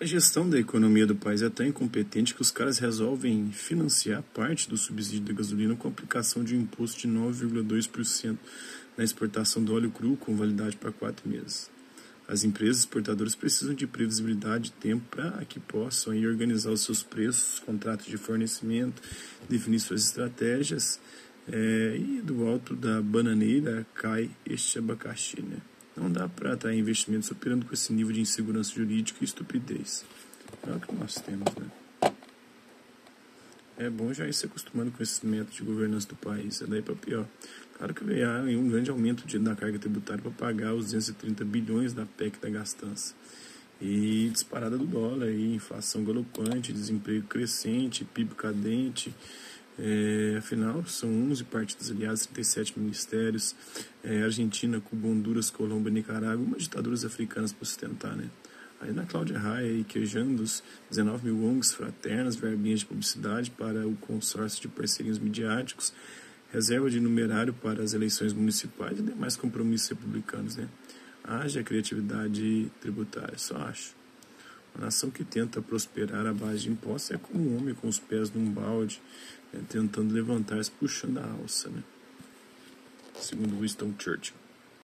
A gestão da economia do país é tão incompetente que os caras resolvem financiar parte do subsídio da gasolina com a aplicação de um imposto de 9,2% na exportação do óleo cru com validade para quatro meses. As empresas exportadoras precisam de previsibilidade de tempo para que possam aí, organizar os seus preços, contratos de fornecimento, definir suas estratégias. É, e do alto da bananeira cai este abacaxi, né? Não dá para atrair investimentos operando com esse nível de insegurança jurídica e estupidez. É o que nós temos, né? É bom já ir se acostumando com esses métodos de governança do país. É daí para pior. Claro que veio um grande aumento de, da carga tributária para pagar os 230 bilhões da PEC da gastança. E disparada do dólar, e inflação galopante, desemprego crescente, PIB cadente. É, afinal, são 11 partidos aliados, 37 ministérios, é, Argentina, Cuba, Honduras, Colômbia, Nicarágua, uma ditaduras africanas para sustentar, né? Aí na Cláudia Raia, aí, queijando os 19 mil ONGs fraternas, verbinhas de publicidade para o consórcio de parceirinhos midiáticos, reserva de numerário para as eleições municipais e demais compromissos republicanos, né? Haja criatividade tributária, só acho. Uma nação que tenta prosperar à base de impostos é como um homem com os pés num balde, né, tentando levantar-se puxando a alça, né? Segundo Winston Churchill.